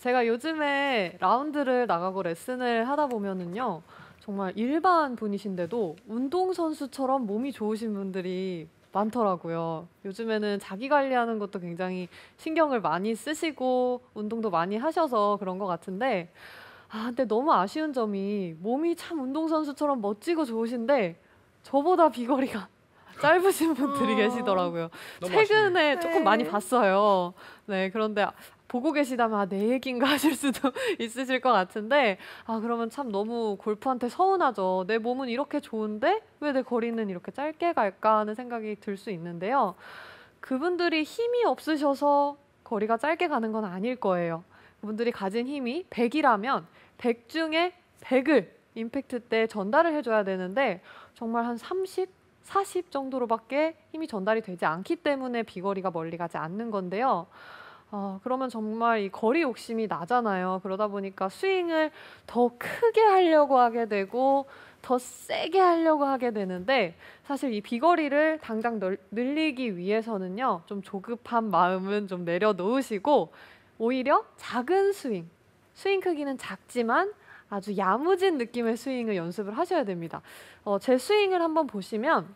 제가 요즘에 라운드를 나가고 레슨을 하다 보면은요. 정말 일반 분이신데도 운동선수처럼 몸이 좋으신 분들이 많더라고요. 요즘에는 자기 관리하는 것도 굉장히 신경을 많이 쓰시고 운동도 많이 하셔서 그런 것 같은데 아, 근데 너무 아쉬운 점이 몸이 참 운동선수처럼 멋지고 좋으신데 저보다 비거리가 짧으신 분들이 어. 계시더라고요. 최근에. 조금 많이 네. 봤어요. 네, 그런데 보고 계시다면 아, 내 얘기인가 하실 수도 있으실 것 같은데 아, 그러면 참 너무 골프한테 서운하죠. 내 몸은 이렇게 좋은데 왜 내 거리는 이렇게 짧게 갈까 하는 생각이 들 수 있는데요. 그분들이 힘이 없으셔서 거리가 짧게 가는 건 아닐 거예요. 그분들이 가진 힘이 100이라면 100 중에 100을 임팩트 때 전달을 해줘야 되는데 정말 한 30, 40 정도로밖에 힘이 전달이 되지 않기 때문에 비거리가 멀리 가지 않는 건데요. 어, 그러면 정말 이 거리 욕심이 나잖아요. 그러다 보니까 스윙을 더 크게 하려고 하게 되고 더 세게 하려고 하게 되는데 사실 이 비거리를 당장 널- 늘리기 위해서는요. 좀 조급한 마음은 좀 내려놓으시고 오히려 작은 스윙, 스윙 크기는 작지만 아주 야무진 느낌의 스윙을 연습을 하셔야 됩니다. 어, 제 스윙을 한번 보시면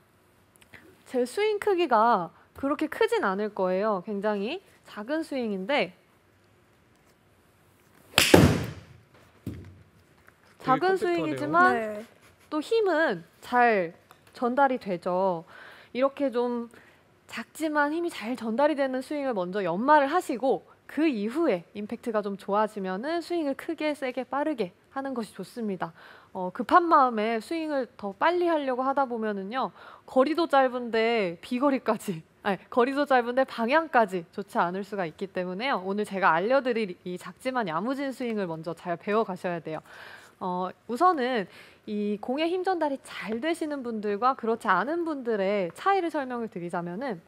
제 스윙 크기가 그렇게 크진 않을 거예요. 굉장히 작은 스윙인데 작은. 스윙이지만 네. 또 힘은 잘 전달이 되죠. 이렇게 좀 작지만 힘이 잘 전달이 되는 스윙을 먼저 연마를 하시고 그 이후에 임팩트가 좀 좋아지면은 스윙을 크게 세게 빠르게 하는 것이 좋습니다. 어, 급한 마음에 스윙을 더 빨리 하려고 하다 보면은요 거리도 짧은데 비거리까지 아니 거리도 짧은데 방향까지 좋지 않을 수가 있기 때문에요 오늘 제가 알려드릴 이 작지만 야무진 스윙을 먼저 잘 배워 가셔야 돼요. 어, 우선은 이 공의 힘 전달이 잘 되시는 분들과 그렇지 않은 분들의 차이를 설명을 드리자면은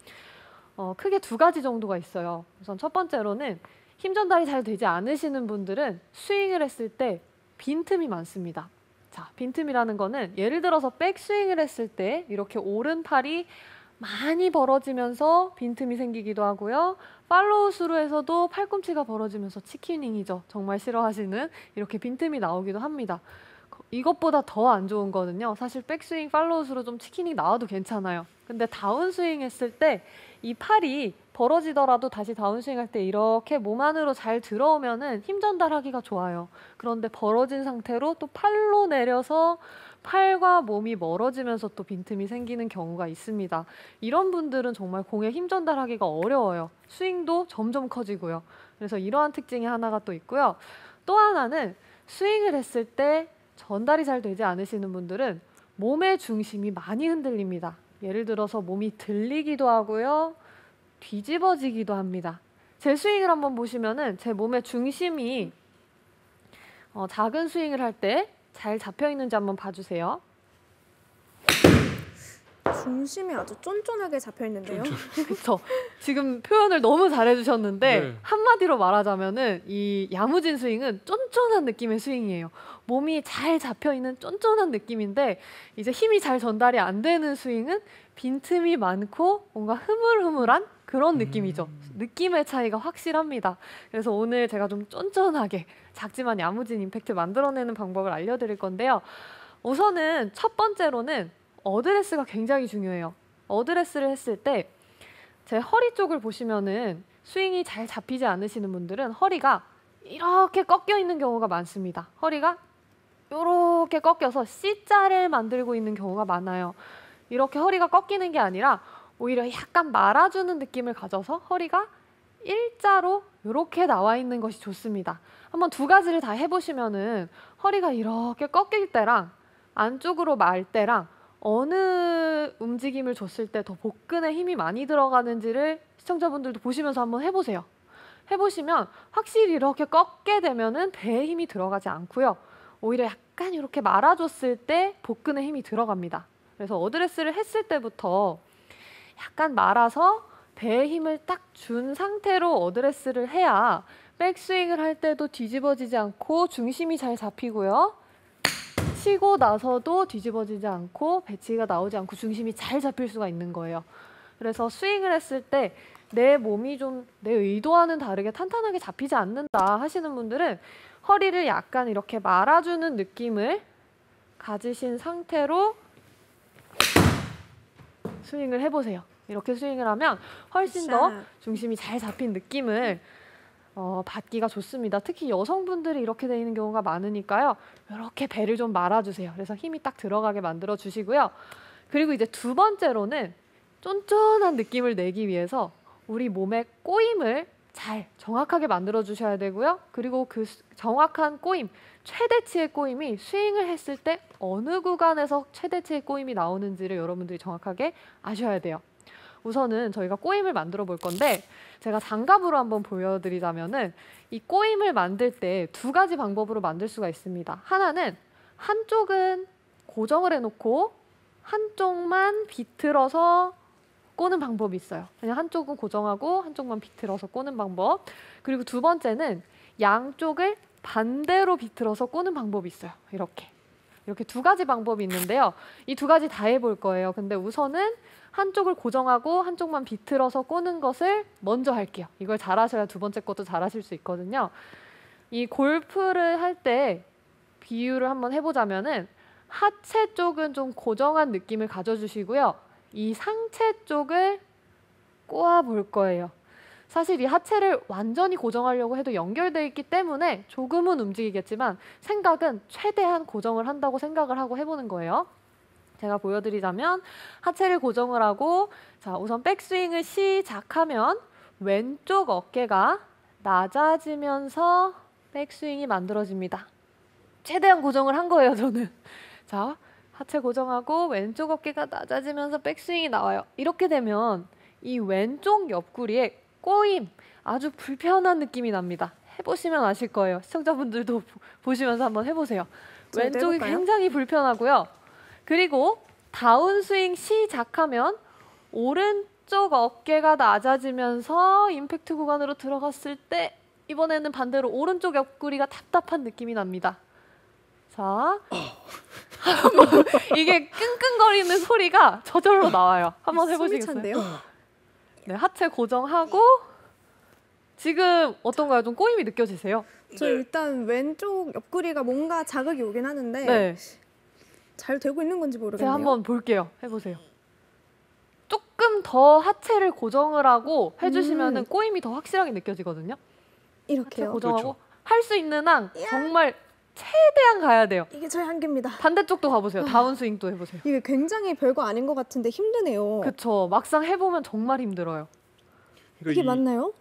어, 크게 두 가지 정도가 있어요. 우선 첫 번째로는 힘 전달이 잘 되지 않으시는 분들은 스윙을 했을 때 빈틈이 많습니다. 자, 빈틈이라는 거는 예를 들어서 백스윙을 했을 때 이렇게 오른팔이 많이 벌어지면서 빈틈이 생기기도 하고요. 팔로우 스루에서도 팔꿈치가 벌어지면서 chicken wing이죠. 정말 싫어하시는 이렇게 빈틈이 나오기도 합니다. 거- 이것보다 더 안 좋은 거는요. 사실 백스윙 팔로우 스루 좀 치킨이 나와도 괜찮아요. 근데 다운스윙 했을 때 이 팔이 벌어지더라도 다시 다운스윙 할 때 이렇게 몸 안으로 잘 들어오면은 힘 전달하기가 좋아요. 그런데 벌어진 상태로 또 팔로 내려서 팔과 몸이 멀어지면서 또 빈틈이 생기는 경우가 있습니다. 이런 분들은 정말 공에 힘 전달하기가 어려워요. 스윙도 점점 커지고요. 그래서 이러한 특징이 하나가 또 있고요. 또 하나는 스윙을 했을 때 전달이 잘 되지 않으시는 분들은 몸의 중심이 많이 흔들립니다. 예를 들어서 몸이 들리기도 하고요. 뒤집어지기도 합니다. 제 스윙을 한번 보시면은 제 몸의 중심이 어, 작은 스윙을 할 때 잘 잡혀 있는지 한번 봐주세요. 중심이 아주 쫀쫀하게 잡혀 있는데요. 그렇죠. 지금 표현을 너무 잘해주셨는데 네. 한마디로 말하자면은 이 야무진 스윙은 쫀쫀한 느낌의 스윙이에요. 몸이 잘 잡혀 있는 쫀쫀한 느낌인데 이제 힘이 잘 전달이 안 되는 스윙은 빈틈이 많고 뭔가 흐물흐물한 그런 느낌이죠. 느낌의 차이가 확실합니다. 그래서 오늘 제가 좀 쫀쫀하게 작지만 야무진 임팩트 만들어내는 방법을 알려드릴 건데요. 우선은 첫 번째로는 어드레스가 굉장히 중요해요. 어드레스를 했을 때 제 허리 쪽을 보시면은 스윙이 잘 잡히지 않으시는 분들은 허리가 이렇게 꺾여 있는 경우가 많습니다. 허리가 이렇게 꺾여서 C자를 만들고 있는 경우가 많아요. 이렇게 허리가 꺾이는 게 아니라 오히려 약간 말아주는 느낌을 가져서 허리가 일자로 이렇게 나와 있는 것이 좋습니다. 한번 두 가지를 다 해보시면은 허리가 이렇게 꺾일 때랑 안쪽으로 말 때랑 어느 움직임을 줬을 때 더 복근에 힘이 많이 들어가는지를 시청자분들도 보시면서 한번 해보세요. 해보시면 확실히 이렇게 꺾게 되면은 배에 힘이 들어가지 않고요. 오히려 약간 이렇게 말아줬을 때 복근에 힘이 들어갑니다. 그래서 어드레스를 했을 때부터 약간 말아서 배에 힘을 딱 준 상태로 어드레스를 해야 백스윙을 할 때도 뒤집어지지 않고 중심이 잘 잡히고요. 치고 나서도 뒤집어지지 않고 배치기가 나오지 않고 중심이 잘 잡힐 수가 있는 거예요. 그래서 스윙을 했을 때 내 몸이 좀 내 의도와는 다르게 탄탄하게 잡히지 않는다 하시는 분들은 허리를 약간 이렇게 말아주는 느낌을 가지신 상태로 스윙을 해보세요. 이렇게 스윙을 하면 훨씬 더 샷. 중심이 잘 잡힌 느낌을 어, 받기가 좋습니다. 특히 여성분들이 이렇게 돼 있는 경우가 많으니까요. 이렇게 배를 좀 말아주세요. 그래서 힘이 딱 들어가게 만들어 주시고요. 그리고 이제 두 번째로는 쫀쫀한 느낌을 내기 위해서 우리 몸의 꼬임을 잘 정확하게 만들어 주셔야 되고요. 그리고 그 수- 정확한 꼬임, 최대치의 꼬임이 스윙을 했을 때 어느 구간에서 최대치의 꼬임이 나오는지를 여러분들이 정확하게 아셔야 돼요. 우선은 저희가 꼬임을 만들어 볼 건데 제가 장갑으로 한번 보여드리자면은 이 꼬임을 만들 때 두 가지 방법으로 만들 수가 있습니다. 하나는 한쪽은 고정을 해놓고 한쪽만 비틀어서 꼬는 방법이 있어요. 그냥 한쪽은 고정하고 한쪽만 비틀어서 꼬는 방법. 그리고 두 번째는 양쪽을 반대로 비틀어서 꼬는 방법이 있어요. 이렇게. 이렇게 두 가지 방법이 있는데요. 이 두 가지 다 해볼 거예요. 근데 우선은 한쪽을 고정하고 한쪽만 비틀어서 꼬는 것을 먼저 할게요. 이걸 잘하셔야 두 번째 것도 잘하실 수 있거든요. 이 골프를 할 때 비유를 한번 해보자면은 하체 쪽은 좀 고정한 느낌을 가져주시고요. 이 상체 쪽을 꼬아 볼 거예요. 사실 이 하체를 완전히 고정하려고 해도 연결돼 있기 때문에 조금은 움직이겠지만 생각은 최대한 고정을 한다고 생각을 하고 해보는 거예요. 제가 보여드리자면 하체를 고정을 하고 자 우선 백스윙을 시작하면 왼쪽 어깨가 낮아지면서 백스윙이 만들어집니다. 최대한 고정을 한 거예요 저는. 자 하체 고정하고 왼쪽 어깨가 낮아지면서 백스윙이 나와요. 이렇게 되면 이 왼쪽 옆구리에 꼬임 아주 불편한 느낌이 납니다. 해보시면 아실 거예요. 시청자분들도 보- 보시면서 한번 해보세요. 왼쪽이 해볼까요? 굉장히 불편하고요. 그리고 다운스윙 시작하면 오른쪽 어깨가 낮아지면서 임팩트 구간으로 들어갔을 때 이번에는 반대로 오른쪽 옆구리가 답답한 느낌이 납니다. 자, 이게 끙끙거리는 소리가 저절로 나와요. 한번 해보시겠어요? 찬데요? 네, 하체 고정하고 지금 어떤가요? 좀 꼬임이 느껴지세요? 저 일단 왼쪽 옆구리가 뭔가 자극이 오긴 하는데 네, 잘 되고 있는 건지 모르겠네요. 제가 한번 볼게요. 해보세요. 조금 더 하체를 고정을 하고 해주시면 은 음. 꼬임이 더 확실하게 느껴지거든요. 하체 이렇게요. 고정하고 그렇죠. 할수 있는 한 정말 최대한 가야 돼요. 이게 저의 한계입니다. 반대쪽도 가보세요. 다운스윙 또 해보세요. 이게 굉장히 별거 아닌 것 같은데 힘드네요. 그쵸. 막상 해보면 정말 힘들어요. 이게 이- 맞나요?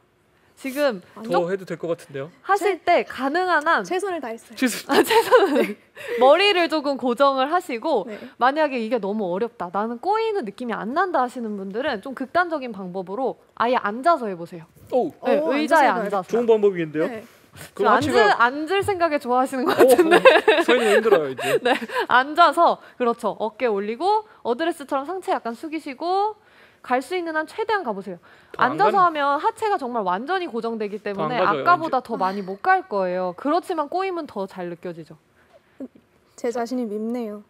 지금 더 해도 될 것 같은데요. 하실 때 가능한 한 최선을 다했어요. 실수. 아, 최선을 머리를 조금 고정을 하시고 네. 만약에 이게 너무 어렵다 나는 꼬이는 느낌이 안 난다 하시는 분들은 좀 극단적인 방법으로 아예 앉아서 해보세요 오, 네, 어, 의자에 앉아서 앉아서 좋은 방법이겠는데요. 네. 지금 앉을, 앉을 생각에 좋아하시는 것 오, 같은데. 서인이 힘들어요 이제. 앉아서 그렇죠. 어깨 올리고 어드레스처럼 상체 약간 숙이시고 갈 수 있는 한 최대한 가보세요. 앉아서 하면 하체가 정말 완전히 고정되기 때문에 안 가져요, 아까보다 더 많이 못 갈 거예요. 그렇지만 꼬임은 더 잘 느껴지죠 제 자신이 밉네요.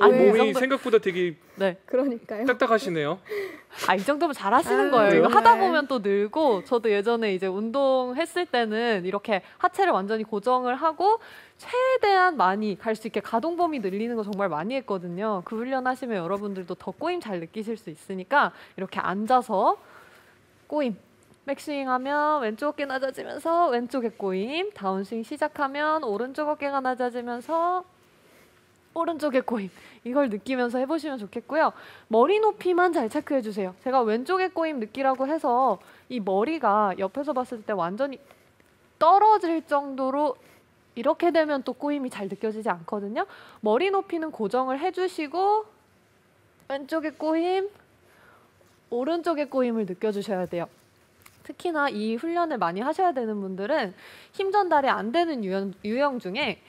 왜? 이 몸이 정도- 생각보다 되게 네. 그러니까요. 딱딱하시네요. 아, 이 정도면 잘하시는 아, 거예요. 이거 정말. 하다 보면 또 늘고, 저도 예전에 이제 운동했을 때는 이렇게 하체를 완전히 고정을 하고, 최대한 많이 갈 수 있게 가동 범위 늘리는 거 정말 많이 했거든요. 그 훈련 하시면 여러분들도 더 꼬임 잘 느끼실 수 있으니까, 이렇게 앉아서 꼬임. 백스윙 하면 왼쪽 어깨 낮아지면서 왼쪽에 꼬임, 다운스윙 시작하면 오른쪽 어깨가 낮아지면서 오른쪽에 꼬임. 이걸 느끼면서 해보시면 좋겠고요. 머리 높이만 잘 체크해 주세요. 제가 왼쪽에 꼬임 느끼라고 해서 이 머리가 옆에서 봤을 때 완전히 떨어질 정도로 이렇게 되면 또 꼬임이 잘 느껴지지 않거든요. 머리 높이는 고정을 해주시고 왼쪽에 꼬임, 오른쪽에 꼬임을 느껴주셔야 돼요. 특히나 이 훈련을 많이 하셔야 되는 분들은 힘 전달이 안 되는 유형, 유형 중에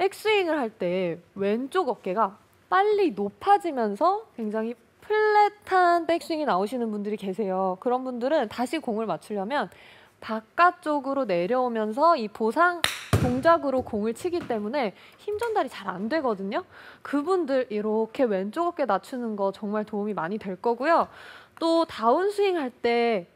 백스윙을 할 때 왼쪽 어깨가 빨리 높아지면서 굉장히 플랫한 백스윙이 나오시는 분들이 계세요. 그런 분들은 다시 공을 맞추려면 바깥쪽으로 내려오면서 이 보상 동작으로 공을 치기 때문에 힘 전달이 잘 안 되거든요. 그분들 이렇게 왼쪽 어깨 낮추는 거 정말 도움이 많이 될 거고요. 또 다운스윙 할 때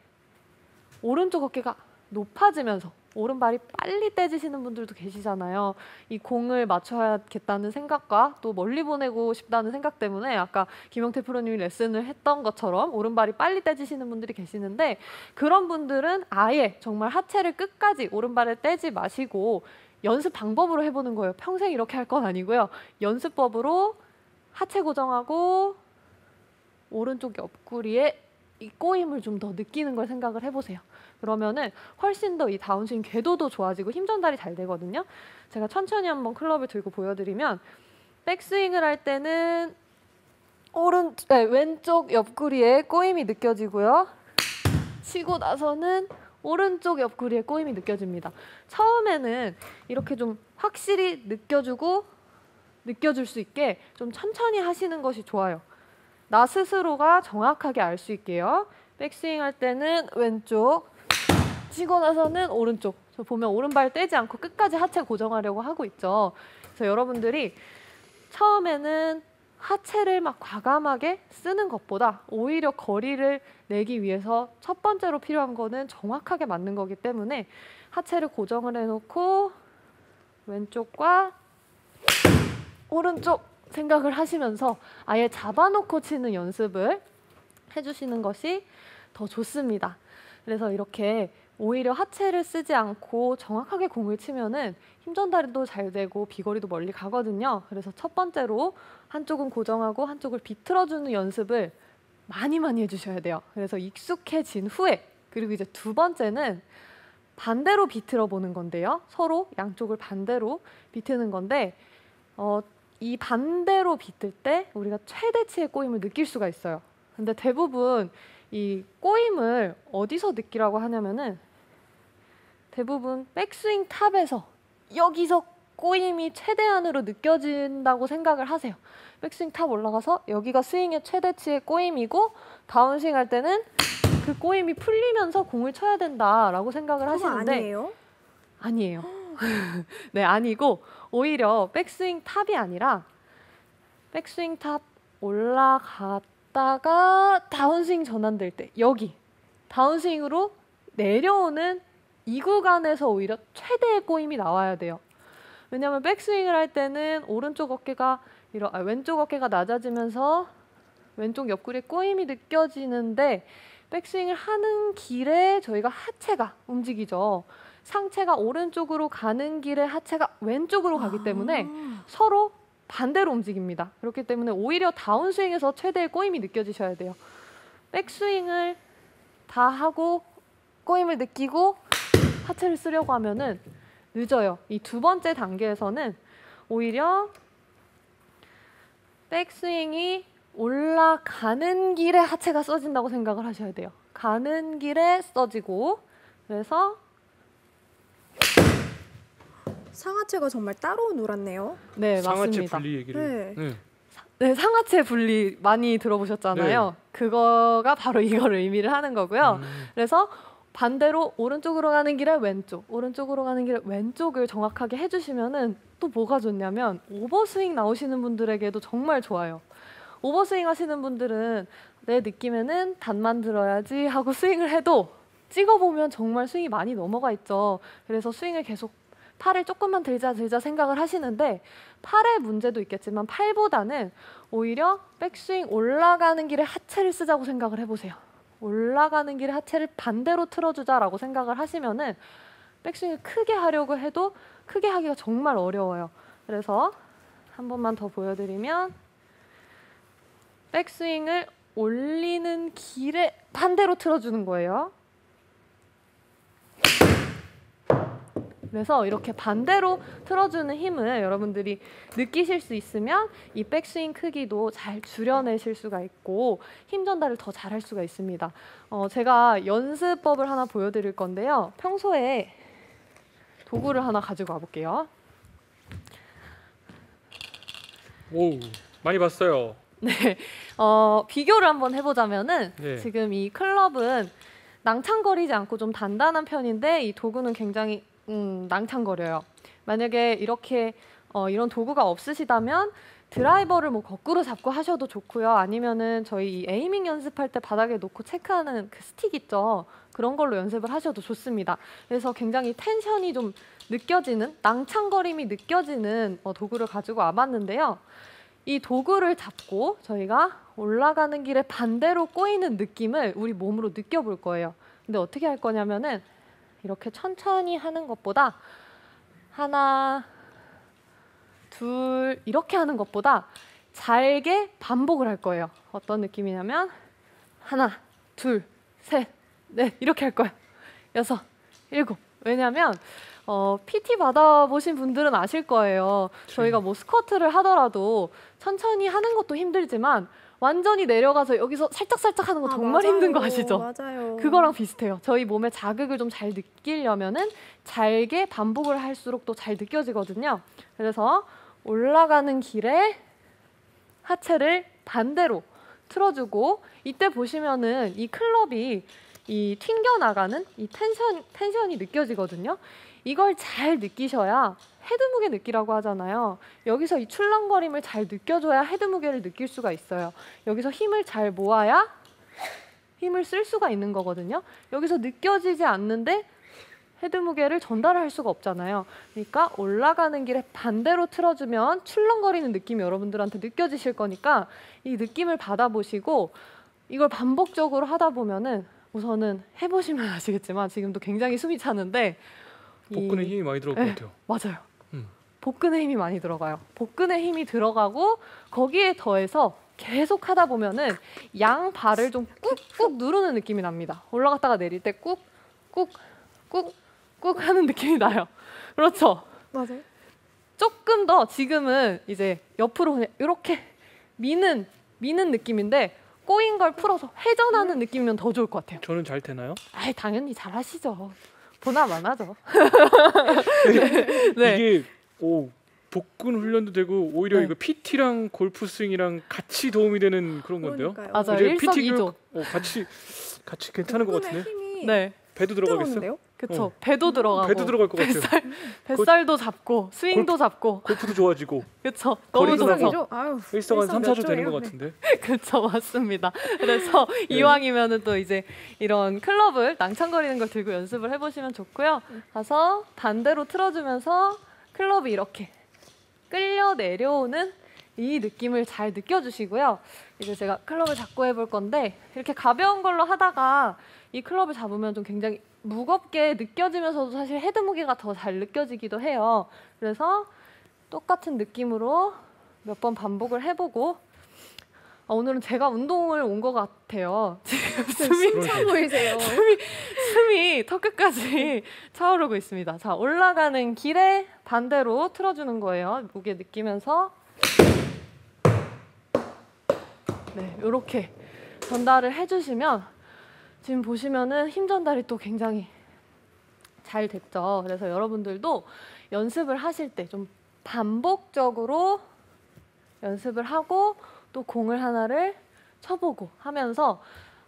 오른쪽 어깨가 높아지면서 오른발이 빨리 떼지시는 분들도 계시잖아요. 이 공을 맞춰야겠다는 생각과 또 멀리 보내고 싶다는 생각 때문에 아까 김영태 프로님이 레슨을 했던 것처럼 오른발이 빨리 떼지시는 분들이 계시는데 그런 분들은 아예 정말 하체를 끝까지 오른발을 떼지 마시고 연습 방법으로 해보는 거예요. 평생 이렇게 할 건 아니고요. 연습법으로 하체 고정하고 오른쪽 옆구리에 이 꼬임을 좀 더 느끼는 걸 생각을 해보세요. 그러면은 훨씬 더 이 다운스윙 궤도도 좋아지고 힘 전달이 잘 되거든요. 제가 천천히 한번 클럽을 들고 보여드리면 백스윙을 할 때는 오른 네, 왼쪽 옆구리에 꼬임이 느껴지고요. 치고 나서는 오른쪽 옆구리에 꼬임이 느껴집니다. 처음에는 이렇게 좀 확실히 느껴주고 느껴줄 수 있게 좀 천천히 하시는 것이 좋아요. 나 스스로가 정확하게 알 수 있게요. 백스윙 할 때는 왼쪽, 치고 나서는 오른쪽. 저 보면 오른발 떼지 않고 끝까지 하체 고정하려고 하고 있죠. 그래서 여러분들이 처음에는 하체를 막 과감하게 쓰는 것보다 오히려 거리를 내기 위해서 첫 번째로 필요한 거는 정확하게 맞는 거기 때문에 하체를 고정을 해놓고 왼쪽과 오른쪽 생각을 하시면서 아예 잡아놓고 치는 연습을 해주시는 것이 더 좋습니다. 그래서 이렇게 오히려 하체를 쓰지 않고 정확하게 공을 치면은 힘 전달도 잘 되고 비거리도 멀리 가거든요. 그래서 첫 번째로 한쪽은 고정하고 한쪽을 비틀어주는 연습을 많이 많이 해주셔야 돼요. 그래서 익숙해진 후에 그리고 이제 두 번째는 반대로 비틀어 보는 건데요. 서로 양쪽을 반대로 비트는 건데 어, 이 반대로 비틀 때 우리가 최대치의 꼬임을 느낄 수가 있어요. 근데 대부분 이 꼬임을 어디서 느끼라고 하냐면은 대부분 백스윙 top에서 여기서 꼬임이 최대한으로 느껴진다고 생각을 하세요. 백스윙 top 올라가서 여기가 스윙의 최대치의 꼬임이고 다운스윙 할 때는 그 꼬임이 풀리면서 공을 쳐야 된다라고 생각을 하시는데 아니에요? 아니에요. 네, 아니고 오히려 백스윙 top이 아니라 백스윙 top 올라갔다가 다운스윙 전환될 때 여기 다운스윙으로 내려오는 이 구간에서 오히려 최대의 꼬임이 나와야 돼요. 왜냐하면 백스윙을 할 때는 오른쪽 어깨가 이러, 아, 왼쪽 어깨가 낮아지면서 왼쪽 옆구리에 꼬임이 느껴지는데 백스윙을 하는 길에 저희가 하체가 움직이죠. 상체가 오른쪽으로 가는 길에 하체가 왼쪽으로 가기 때문에 아. 서로 반대로 움직입니다. 그렇기 때문에 오히려 다운스윙에서 최대의 꼬임이 느껴지셔야 돼요. 백스윙을 다 하고 꼬임을 느끼고 하체를 쓰려고 하면은 늦어요. 이 두 번째 단계에서는 오히려 백스윙이 올라가는 길에 하체가 써진다고 생각을 하셔야 돼요. 가는 길에 써지고 그래서 상하체가 정말 따로 놀았네요. 네 상하체 맞습니다. 분리 얘기를. 네. 네. 네 상하체 분리 많이 들어보셨잖아요. 그거가 바로 이거를 의미를 하는 거고요. 음, 그래서 반대로 오른쪽으로 가는 길에 왼쪽, 오른쪽으로 가는 길에 왼쪽을 정확하게 해주시면은 또 뭐가 좋냐면 오버스윙 나오시는 분들에게도 정말 좋아요. 오버스윙 하시는 분들은 내 느낌에는 단만 들어야지 하고 스윙을 해도 찍어보면 정말 스윙이 많이 넘어가 있죠. 그래서 스윙을 계속 팔을 조금만 들자 들자 생각을 하시는데 팔의 문제도 있겠지만 팔보다는 오히려 백스윙 올라가는 길에 하체를 쓰자고 생각을 해보세요. 올라가는 길에 하체를 반대로 틀어주자라고 생각을 하시면은 백스윙을 크게 하려고 해도 크게 하기가 정말 어려워요. 그래서 한 번만 더 보여드리면 백스윙을 올리는 길에 반대로 틀어주는 거예요. 그래서 이렇게 반대로 틀어주는 힘을 여러분들이 느끼실 수 있으면 이 백스윙 크기도 잘 줄여내실 수가 있고 힘 전달을 더 잘할 수가 있습니다. 어, 제가 연습법을 하나 보여드릴 건데요. 평소에 도구를 하나 가지고 와볼게요. 오 많이 봤어요. 네, 어, 비교를 한번 해보자면은 네. 지금 이 클럽은 낭창거리지 않고 좀 단단한 편인데 이 도구는 굉장히 음, 낭창거려요. 만약에 이렇게 어, 이런 도구가 없으시다면 드라이버를 뭐 거꾸로 잡고 하셔도 좋고요. 아니면은 저희 이 에이밍 연습할 때 바닥에 놓고 체크하는 그 스틱 있죠. 그런 걸로 연습을 하셔도 좋습니다. 그래서 굉장히 텐션이 좀 느껴지는 낭창거림이 느껴지는 어, 도구를 가지고 와봤는데요. 이 도구를 잡고 저희가 올라가는 길에 반대로 꼬이는 느낌을 우리 몸으로 느껴볼 거예요. 근데 어떻게 할 거냐면은 이렇게 천천히 하는 것보다 하나, 둘 이렇게 하는 것보다 잘게 반복을 할 거예요. 어떤 느낌이냐면 하나, 둘, 셋, 넷 이렇게 할 거예요. 여섯, 일곱. 왜냐하면 어, PT 받아보신 분들은 아실 거예요. 저희가 뭐 스쿼트를 하더라도 천천히 하는 것도 힘들지만 완전히 내려가서 여기서 살짝살짝 하는 거 아, 정말 맞아요. 힘든 거 아시죠? 맞아요. 그거랑 비슷해요. 저희 몸의 자극을 좀 잘 느끼려면은 잘게 반복을 할수록 또 잘 느껴지거든요. 그래서 올라가는 길에 하체를 반대로 틀어주고 이때 보시면은 이 클럽이 이 튕겨 나가는 이 tension tension이 느껴지거든요. 이걸 잘 느끼셔야 헤드 무게 느끼라고 하잖아요. 여기서 이 출렁거림을 잘 느껴줘야 헤드 무게를 느낄 수가 있어요. 여기서 힘을 잘 모아야 힘을 쓸 수가 있는 거거든요. 여기서 느껴지지 않는데 헤드 무게를 전달할 수가 없잖아요. 그러니까 올라가는 길에 반대로 틀어주면 출렁거리는 느낌이 여러분들한테 느껴지실 거니까 이 느낌을 받아보시고 이걸 반복적으로 하다 보면은 우선은 해보시면 아시겠지만 지금도 굉장히 숨이 차는데 이- 복근에 힘이 많이 들어갈 것 네. 같아요. 맞아요. 음. 복근에 힘이 많이 들어가요. 복근에 힘이 들어가고 거기에 더해서 계속 하다 보면은 양 발을 좀 꾹꾹 누르는 느낌이 납니다. 올라갔다가 내릴 때 꾹꾹 꾹 꾹 하는 느낌이 나요. 그렇죠. 맞아요. 조금 더 지금은 이제 옆으로 그냥 이렇게 미는 미는 느낌인데 꼬인 걸 풀어서 회전하는 느낌이면 더 좋을 것 같아요. 저는 잘 되나요? 아, 당연히 잘 하시죠. 보나마나죠. 네. 이게 오 복근 훈련도 되고 오히려 네. 이거 PT랑 골프 스윙이랑 같이 도움이 되는 그런 건데요. 맞아요. 이제 일석이조. 어, 같이 같이 괜찮은 것 같은데. 힘이 네. 배도 들어가겠어? 들어오는데요? 그쵸. 어. 배도 들어가고 배도 들어갈 것 같아요. 뱃살, 뱃살도 잡고 스윙도 잡고 골프도 좋아지고 그쵸. 너무 거리도 좋죠. 나고. 일석이조. 아유. 일성 한 3, 일석 4주 몇 되는 조예요? 것 네. 같은데. 그쵸 맞습니다. 그래서 네. 이왕이면 은 또 이제 이런 클럽을 낭창거리는 걸 들고 연습을 해보시면 좋고요. 가서 반대로 틀어주면서 클럽이 이렇게 끌려 내려오는 이 느낌을 잘 느껴주시고요. 이제 제가 클럽을 잡고 해볼 건데 이렇게 가벼운 걸로 하다가 이 클럽을 잡으면 좀 굉장히 무겁게 느껴지면서도 사실 헤드 무게가 더 잘 느껴지기도 해요. 그래서 똑같은 느낌으로 몇 번 반복을 해보고 아, 오늘은 제가 운동을 온 것 같아요. 지금 숨이 숨차 보이세요. 숨이 턱끝까지 차오르고 있습니다. 자, 올라가는 길에 반대로 틀어주는 거예요. 무게 느끼면서 네, 이렇게 전달을 해주시면 지금 보시면은 힘 전달이 또 굉장히 잘 됐죠. 그래서 여러분들도 연습을 하실 때 좀 반복적으로 연습을 하고 또 공을 하나를 쳐보고 하면서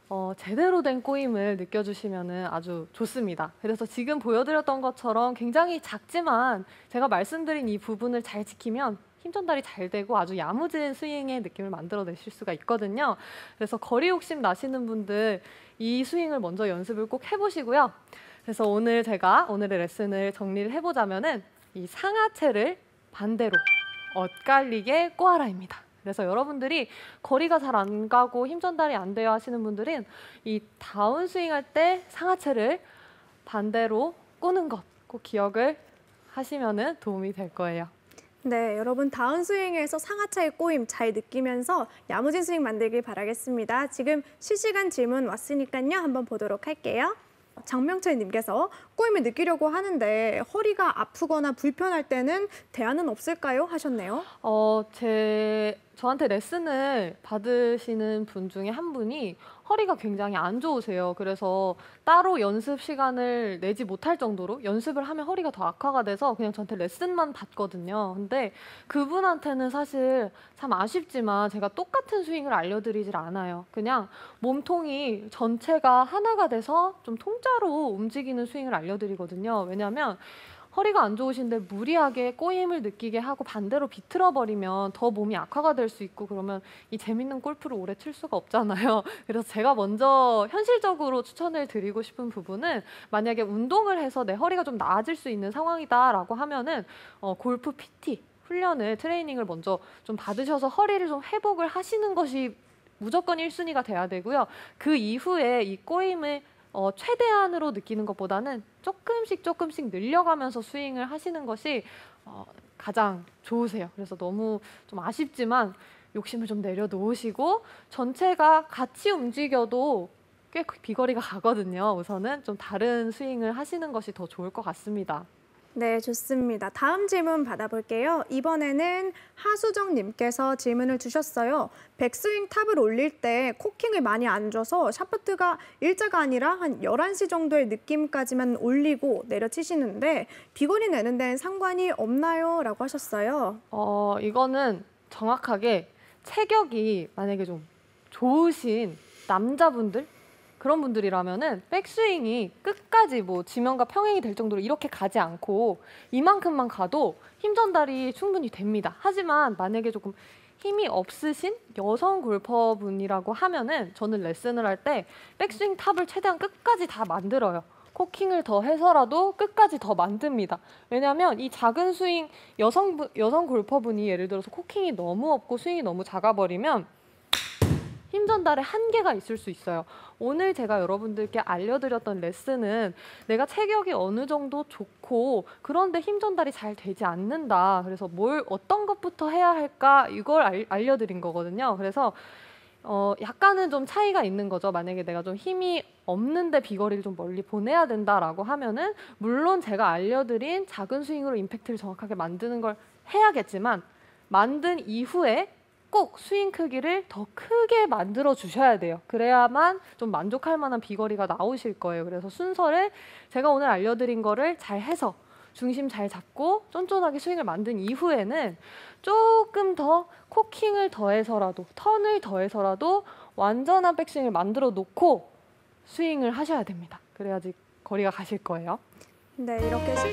어, 제대로 된 꼬임을 느껴주시면 아주 좋습니다. 그래서 지금 보여드렸던 것처럼 굉장히 작지만 제가 말씀드린 이 부분을 잘 지키면 힘 전달이 잘 되고 아주 야무진 스윙의 느낌을 만들어내실 수가 있거든요. 그래서 거리 욕심 나시는 분들 이 스윙을 먼저 연습을 꼭 해보시고요. 그래서 오늘 제가 오늘의 레슨을 정리를 해보자면은 이 상하체를 반대로 엇갈리게 꼬아라입니다. 그래서 여러분들이 거리가 잘 안 가고 힘 전달이 안 돼요 하시는 분들은 이 다운 스윙 할 때 상하체를 반대로 꼬는 것 꼭 기억을 하시면은 도움이 될 거예요. 네, 여러분 다운 스윙에서 상하체의 꼬임 잘 느끼면서 야무진 스윙 만들길 바라겠습니다. 지금 실시간 질문 왔으니까요. 한번 보도록 할게요. 장명철 님께서 꼬임을 느끼려고 하는데 허리가 아프거나 불편할 때는 대안은 없을까요? 하셨네요. 어, 제 저한테 레슨을 받으시는 분 중에 한 분이 허리가 굉장히 안 좋으세요. 그래서 따로 연습 시간을 내지 못할 정도로 연습을 하면 허리가 더 악화가 돼서 그냥 저한테 레슨만 받거든요. 근데 그분한테는 사실 참 아쉽지만 제가 똑같은 스윙을 알려드리질 않아요. 그냥 몸통이 전체가 하나가 돼서 좀 통짜로 움직이는 스윙을 알려드리거든요. 왜냐하면 허리가 안 좋으신데 무리하게 꼬임을 느끼게 하고 반대로 비틀어 버리면 더 몸이 악화가 될 수 있고 그러면 이 재밌는 골프를 오래 칠 수가 없잖아요. 그래서 제가 먼저 현실적으로 추천을 드리고 싶은 부분은 만약에 운동을 해서 내 허리가 좀 나아질 수 있는 상황이다라고 하면은 어, 골프 PT 훈련을 트레이닝을 먼저 좀 받으셔서 허리를 좀 회복을 하시는 것이 무조건 1순위가 돼야 되고요. 그 이후에 이 꼬임을 어, 최대한으로 느끼는 것보다는 조금씩 조금씩 늘려가면서 스윙을 하시는 것이 어, 가장 좋으세요. 그래서 너무 좀 아쉽지만 욕심을 좀 내려놓으시고 전체가 같이 움직여도 꽤 비거리가 가거든요. 우선은 좀 다른 스윙을 하시는 것이 더 좋을 것 같습니다. 네, 좋습니다. 다음 질문 받아볼게요. 이번에는 하수정 님께서 질문을 주셨어요. 백스윙 탑을 올릴 때 코킹을 많이 안 줘서 샤프트가 일자가 아니라 한 11시 정도의 느낌까지만 올리고 내려치시는데 비거리 내는 데는 상관이 없나요? 라고 하셨어요. 어, 이거는 정확하게 체격이 만약에 좀 좋으신 남자분들 그런 분들이라면은 백스윙이 끝까지 뭐 지면과 평행이 될 정도로 이렇게 가지 않고 이만큼만 가도 힘 전달이 충분히 됩니다. 하지만 만약에 조금 힘이 없으신 여성 골퍼분이라고 하면은 저는 레슨을 할 때 백스윙 탑을 최대한 끝까지 다 만들어요. 코킹을 더 해서라도 끝까지 더 만듭니다. 왜냐하면 이 작은 스윙 여성 여성 골퍼분이 예를 들어서 코킹이 너무 없고 스윙이 너무 작아 버리면 힘 전달에 한계가 있을 수 있어요. 오늘 제가 여러분들께 알려드렸던 레슨은 내가 체격이 어느 정도 좋고 그런데 힘 전달이 잘 되지 않는다. 그래서 뭘 어떤 것부터 해야 할까 이걸 알, 알려드린 거거든요. 그래서 어, 약간은 좀 차이가 있는 거죠. 만약에 내가 좀 힘이 없는데 비거리를 좀 멀리 보내야 된다라고 하면은 물론 제가 알려드린 작은 스윙으로 임팩트를 정확하게 만드는 걸 해야겠지만 만든 이후에 꼭 스윙 크기를 더 크게 만들어 주셔야 돼요. 그래야만 좀 만족할 만한 비거리가 나오실 거예요. 그래서 순서를 제가 오늘 알려드린 거를 잘 해서 중심 잘 잡고 쫀쫀하게 스윙을 만든 이후에는 조금 더 코킹을 더해서라도 턴을 더해서라도 완전한 백스윙을 만들어 놓고 스윙을 하셔야 됩니다. 그래야지 거리가 가실 거예요. 네, 이렇게 실